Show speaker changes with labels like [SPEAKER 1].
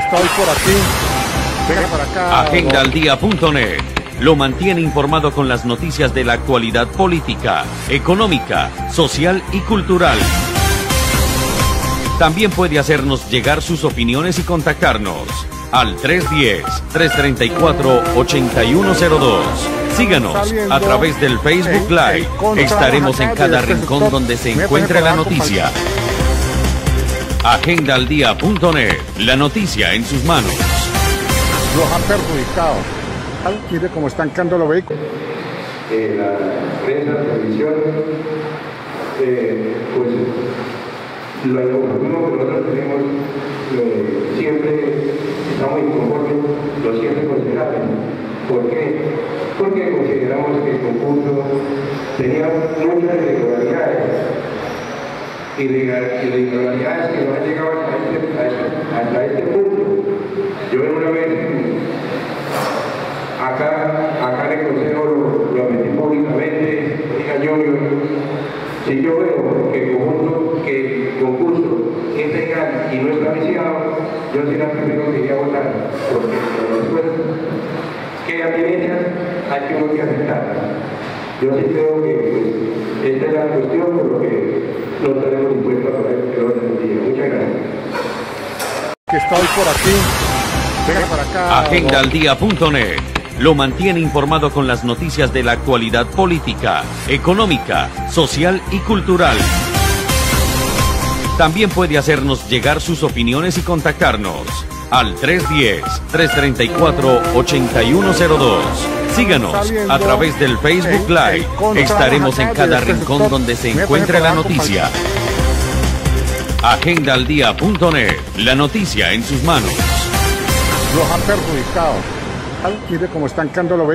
[SPEAKER 1] que por aquí. Venga para acá.
[SPEAKER 2] Agendaldía.net lo mantiene informado con las noticias de la actualidad política, económica, social y cultural. También puede hacernos llegar sus opiniones y contactarnos al 310-334-8102. Síganos a través del Facebook Live. Estaremos en cada rincón donde se encuentre la noticia. Agendaldía.net, la noticia en sus manos.
[SPEAKER 1] Los ha perjudicado. Ay, Mire cómo están quedando los vehículos.
[SPEAKER 3] eh, la prensa, la televisión, eh, pues lo oportuno que nosotros tenemos eh, siempre estamos inconformes, lo siempre consideramos. ¿Por qué? Porque consideramos que el concurso tenía muchas irregularidades. Irregular- Irregularidades que no han llegado hasta este, a este- hasta este punto. Yo en una vez acá, acá en el consejo lo, lo metí públicamente, diga yo, si yo veo que el conjunto, que el concurso es legal y no está viciado, yo será el primero que iría a votar, porque después que a hay que que aceptar. Yo sí creo que pues, esta es la cuestión por lo que no tenemos dispuestos a poner el orden del día. Muchas gracias.
[SPEAKER 1] Que estoy por aquí. Venga para acá.
[SPEAKER 2] Agendaldía.net lo mantiene informado con las noticias de la actualidad política, económica, social y cultural. También puede hacernos llegar sus opiniones y contactarnos al 310-334-8102. Síganos a través del Facebook Live. Estaremos en cada rincón donde se encuentre la noticia. Agendaldía.net, la noticia en sus manos.
[SPEAKER 1] Los ha perjudicado. Mire cómo están quedando los vehículos.